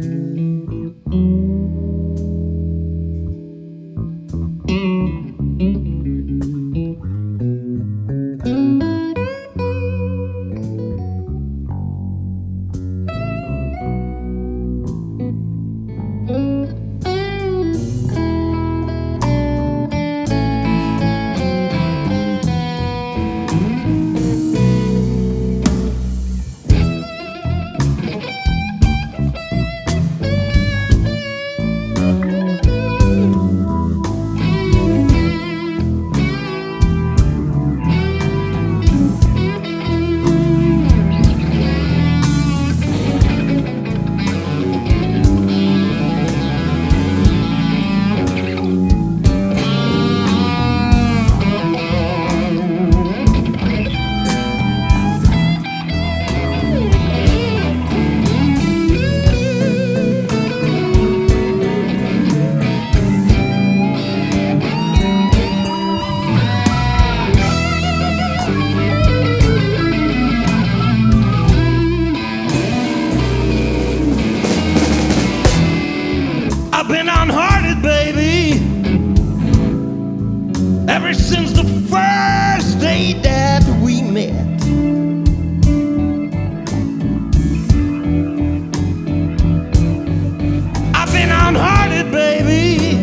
Mm-hmm. since the first day that we met. I've been unhearted, baby,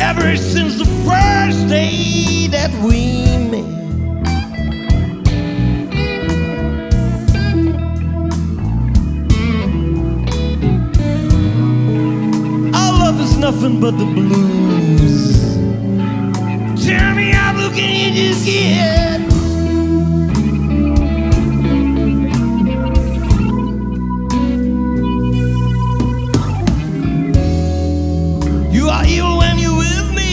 ever since the first day that we met. Nothing but the blues. Tell me how blue can you just get? You are evil when you're with me,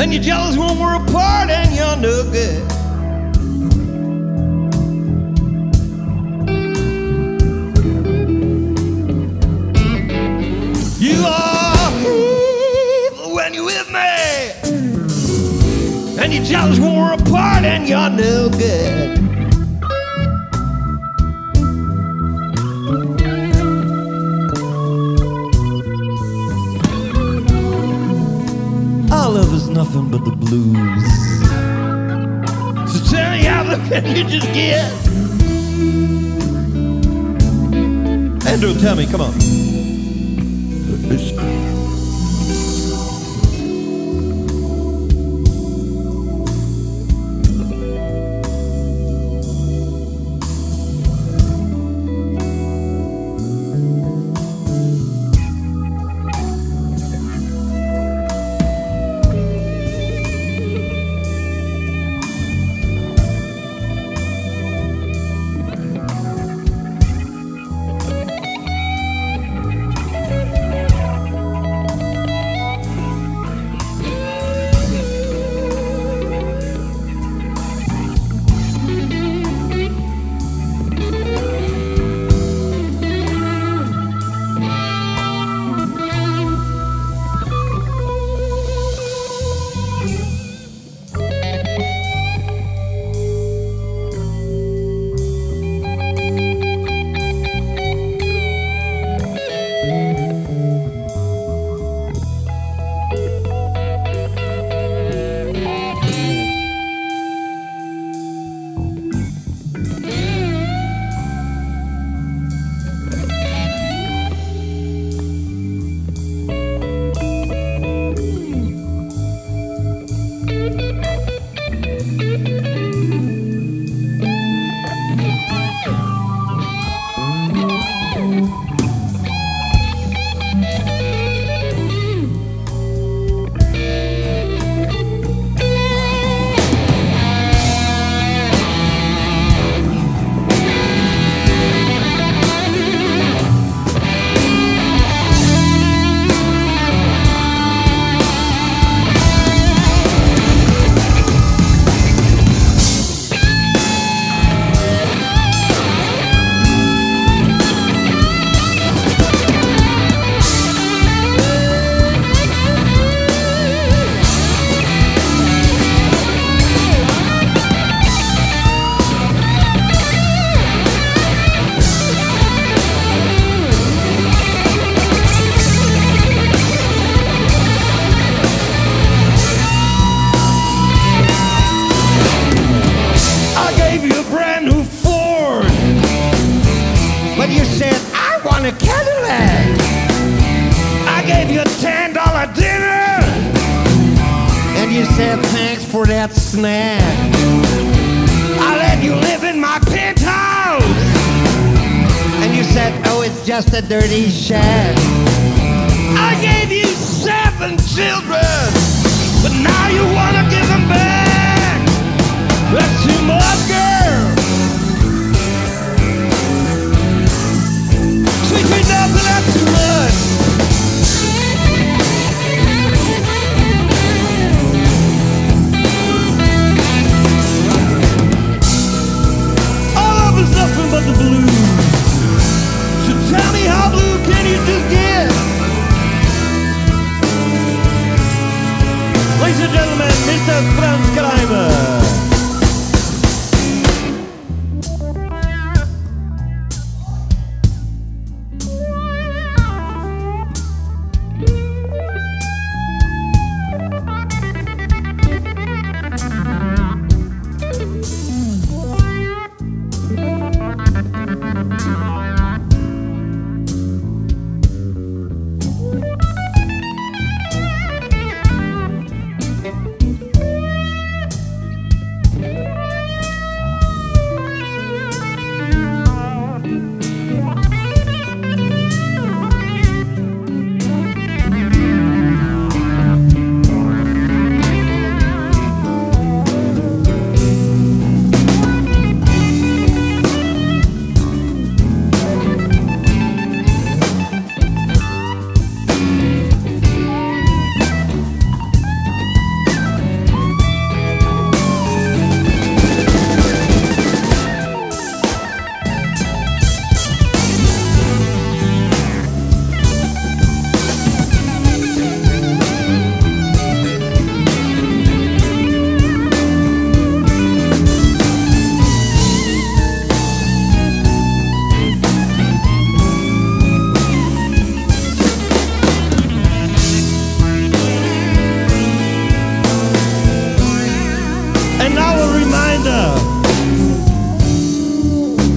and you're jealous when we're apart, and you're no good. And you're jealous when we're apart, and you're no good. Our love is nothing but the blues. So tell me how the can you just get? Andrew, tell me, come on. Just a dirty shack. I gave you seven children, but now you wanna give them back. That's too much, girl.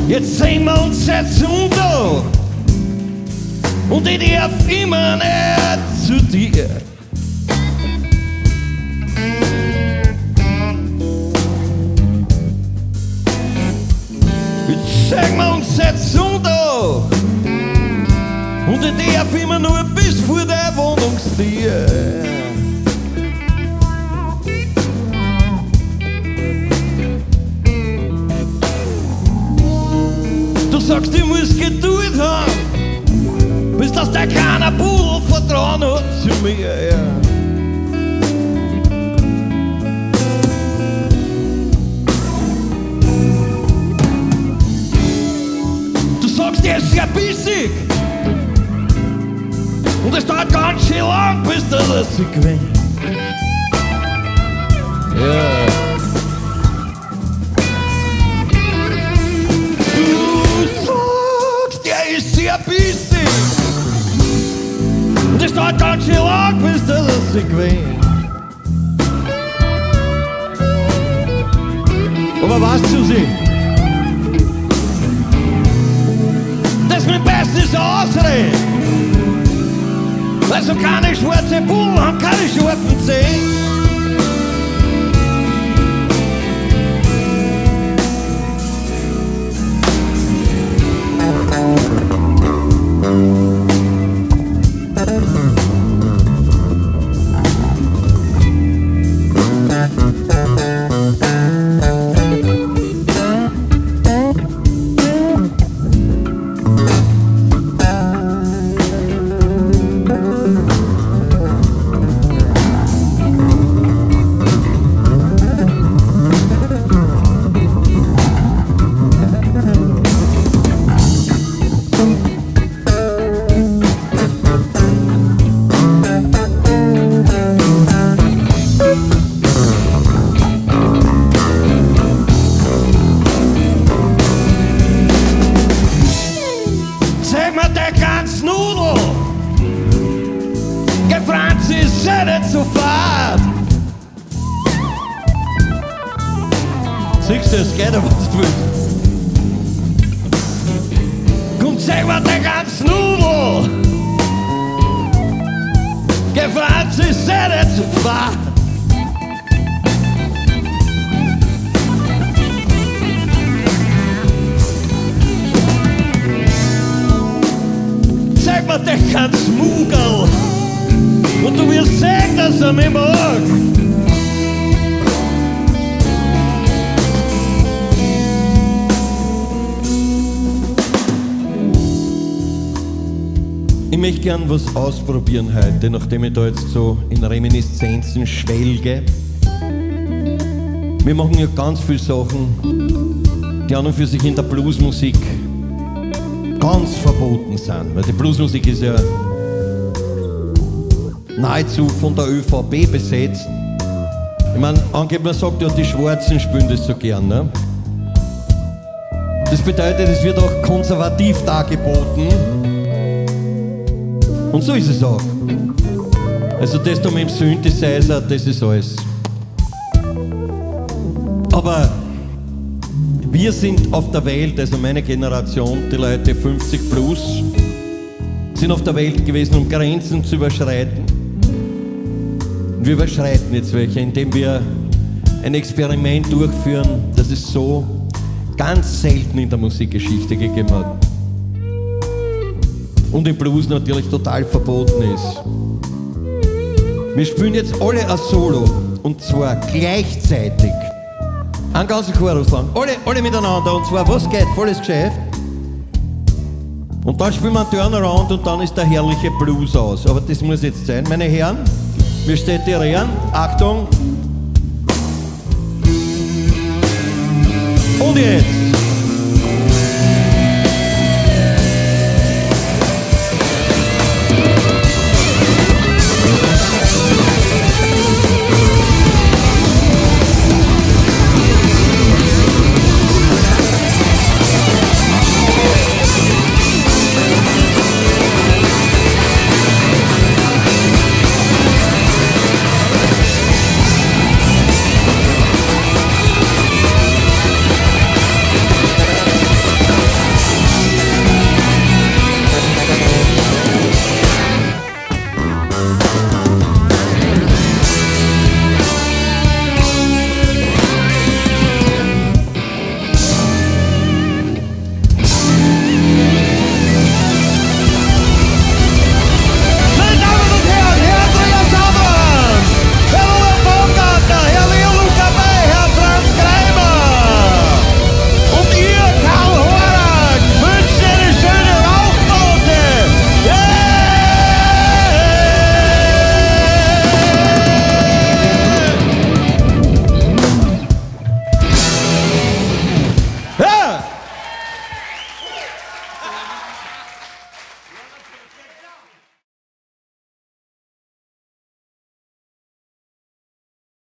Jetzt sehen wir uns jetzt unter. Und ich darf immer näher zu dir. Jetzt sehen wir uns jetzt unter. Und ich darf immer nur bis vor der Wohnungstür. Sagst, ich muss Geduld haben, bis dass der kleine Bub Vertrauen hat zu mir. Ja. Du sagst, er ist sehr bissig. Und es dauert ganz schön lang, bis der das sich gewinnt. konsequent Aber was, zu sehen? Das mit Beste ist eine Ausrede. Also keine schwarze Bull haben keine schwarzen Zähne. Franzis, sei nicht so fad. Siehst du, es geht aber was du willst. Komm, sag mir der ganz Nudel. Geh Franzis, sei nicht so fad. Sag Und du wirst sehen, dass er mich mag. Ich möchte gern was ausprobieren heute, nachdem ich da jetzt so in Reminiszenzen schwelge. Wir machen ja ganz viele Sachen, die an und für sich in der Bluesmusik ganz verboten sind. Weil die Bluesmusik ist ja nahezu von der ÖVP besetzt. Ich meine, angeblich sagt ja, die Schwarzen spielen das so gern. Ne? Das bedeutet, es wird auch konservativ dargeboten. Und so ist es auch. Also das da mit dem Synthesizer, das ist alles. Aber wir sind auf der Welt, also meine Generation, die Leute 50 plus, sind auf der Welt gewesen, um Grenzen zu überschreiten. Wir überschreiten jetzt welche, indem wir ein Experiment durchführen, das es so ganz selten in der Musikgeschichte gegeben hat. Und im Blues natürlich total verboten ist. Wir spielen jetzt alle ein Solo und zwar gleichzeitig. Einen ganzen Chorus lang. Alle, alle miteinander. Und zwar, was geht? Volles Geschäft. Und dann spielen wir einen Turnaround und dann ist der herrliche Blues aus. Aber das muss jetzt sein. Meine Herren, wie steht die Rian, Achtung. Und jetzt.